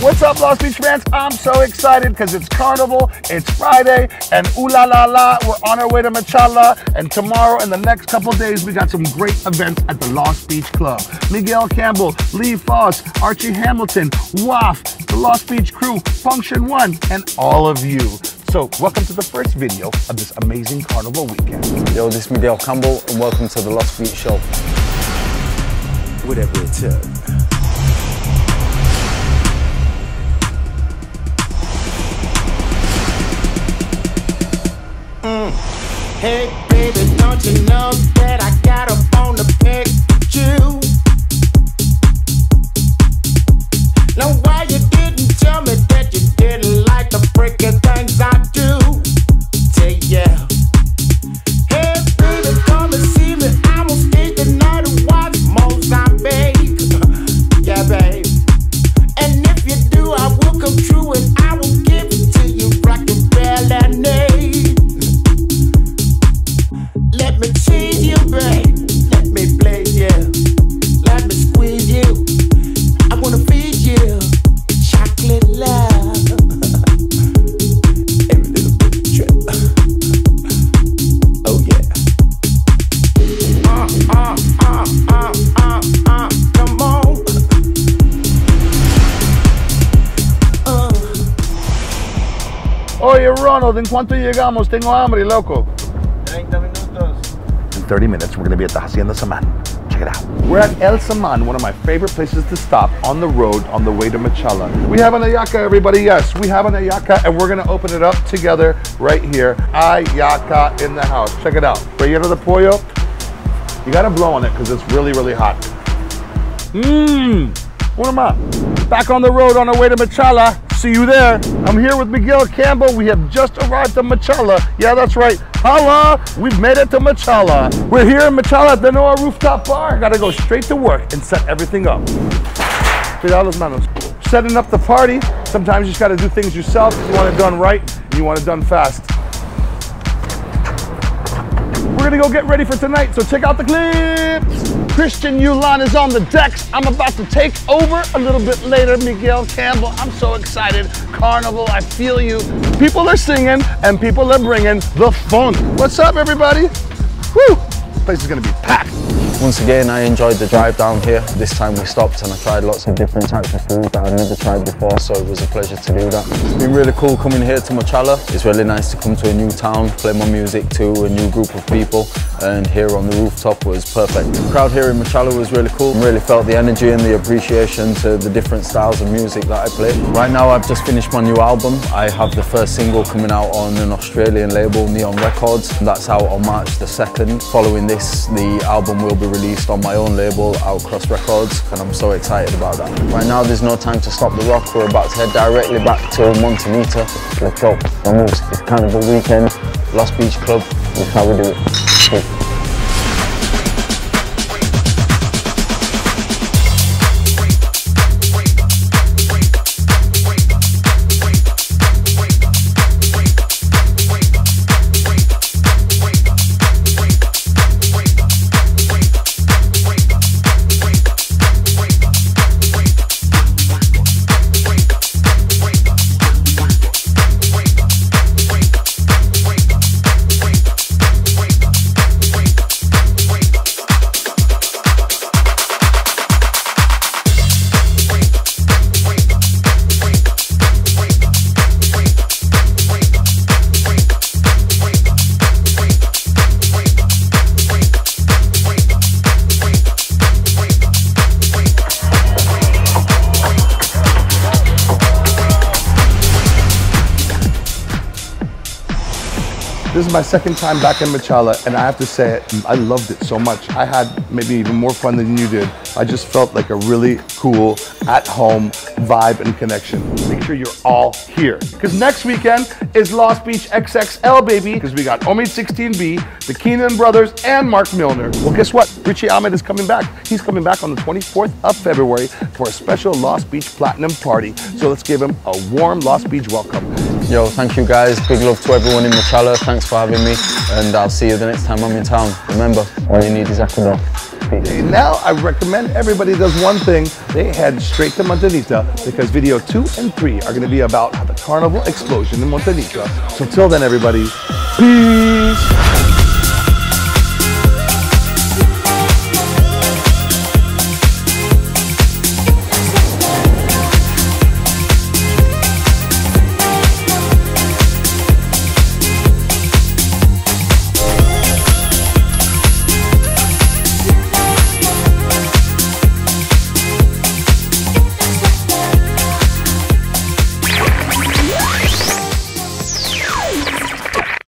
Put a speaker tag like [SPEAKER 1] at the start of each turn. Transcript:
[SPEAKER 1] What's up, Lost Beach fans? I'm so excited because it's Carnival, it's Friday, and ooh la la la, we're on our way to Machala. And tomorrow and the next couple days, we got some great events at the Lost Beach Club. Miguel Campbell, Lee Foss, Archie Hamilton, WAFF, the Lost Beach crew, Funktion One, and all of you. So, welcome to the first video of this amazing Carnival weekend.
[SPEAKER 2] Yo, this is Miguel Campbell, and welcome to the Lost Beach Show.
[SPEAKER 3] Whatever it took.
[SPEAKER 4] Hey, baby, don't you know
[SPEAKER 1] Oye, Ronald, ¿en cuánto llegamos? Tengo hambre, loco.
[SPEAKER 2] 30 minutos.
[SPEAKER 1] In 30 minutes, we're going to be at the Hacienda Saman. Check it out. We're at El Saman, one of my favorite places to stop on the road on the way to Machala. We have an ayaka, everybody. Yes, we have an ayaka, and we're going to open it up together right here. Ayaka in the house. Check it out. Relleno de pollo. You got to blow on it because it's really, really hot. Mmm. What am I? Back on the road on our way to Machala. See you there. I'm here with Miguel Campbell. We have just arrived at Machala. Yeah, that's right. Holla! We've made it to Machala. We're here in Machala at the Noa Rooftop Bar. Gotta go straight to work and set everything up. Manos. Setting up the party. Sometimes you just gotta do things yourself. You want it done right and you want it done fast. We're gonna go get ready for tonight, so check out the clips. Christian Yulan is on the decks. I'm about to take over a little bit later. Miguel Campbell, I'm so excited. Carnival, I feel you. People are singing and people are bringing the funk. What's up, everybody? This place is gonna be packed.
[SPEAKER 2] Once again, I enjoyed the drive down here. This time we stopped and I tried lots of different types of food that I'd never tried before, so it was a pleasure to do that. It's been really cool coming here to Machala. It's really nice to come to a new town, play my music to a new group of people, and here on the rooftop was perfect. The crowd here in Machala was really cool. I really felt the energy and the appreciation to the different styles of music that I play. Right now, I've just finished my new album. I have the first single coming out on an Australian label, Neon Records. That's out on March the 2nd. Following this, the album will be released on my own label, Outcross Records, and I'm so excited about that. Right now, there's no time to stop the rock. We're about to head directly back to Montañita. Let's go. Vamos. It's Carnival weekend. Lost Beach Club. That's how we do it.
[SPEAKER 1] This is my second time back in Machala, and I have to say it, I loved it so much. I had maybe even more fun than you did. I just felt like a really cool, at-home vibe and connection. Make sure you're all here. Because next weekend is Lost Beach XXL, baby. Because we got Omid 16B, the Keenan Brothers, and Mark Milner. Well, guess what? Richy Ahmed is coming back. He's coming back on the 24th of February for a special Lost Beach Platinum party. So let's give him a warm Lost Beach welcome.
[SPEAKER 2] Yo, thank you guys. Big love to everyone in Machala. Thanks for having me. And I'll see you the next time I'm in town. Remember, all you need is Ecuador.
[SPEAKER 1] Now I recommend everybody does one thing. They head straight to Montañita because video two and three are going to be about the carnival explosion in Montañita. So till then, everybody, peace.